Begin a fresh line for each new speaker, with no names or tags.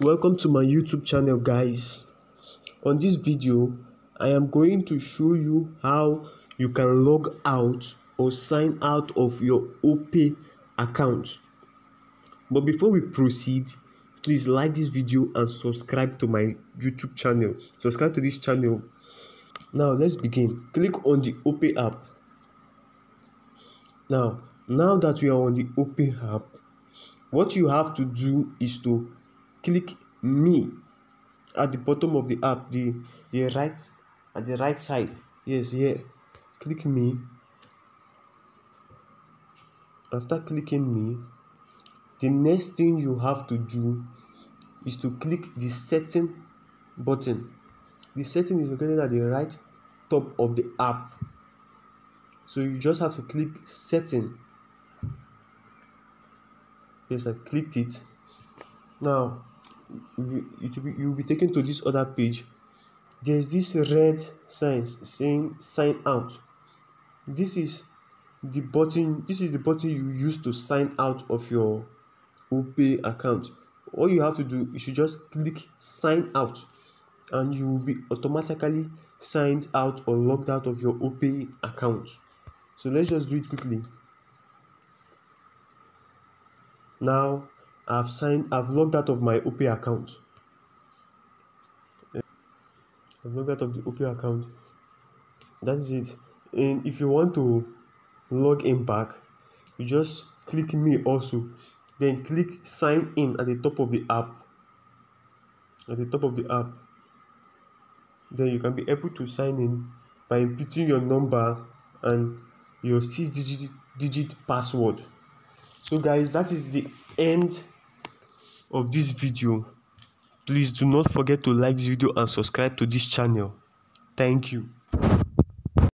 welcome to my youtube channel guys. On this video i am going to show you how you can log out or sign out of your opay account. But before we proceed please like this video and subscribe to my youtube channel. Subscribe to this channel. Now let's begin. Click on the opay app. Now now that you are on the opay app what you have to do is to click me at the bottom of the app the the right at the right side. Yes here. Click me. After clicking me the next thing you have to do is to click the setting button. The setting is located at the right top of the app. So you just have to click setting. Yes i've clicked it. Now it will be, you'll be taken to this other page. There's this red sign saying sign out. This is the button this is the button you use to sign out of your opay account. All you have to do is you just click sign out and you will be automatically signed out or logged out of your opay account. So let's just do it quickly. Now i've signed i've logged out of my opay account. I've logged out of the opay account. That's it. And if you want to log in back you just click me also. Then click sign in at the top of the app. At the top of the app. Then you can be able to sign in by inputting your number and your six digit digit password. So guys that is the end of this video. Please do not forget to like this video and subscribe to this channel. Thank you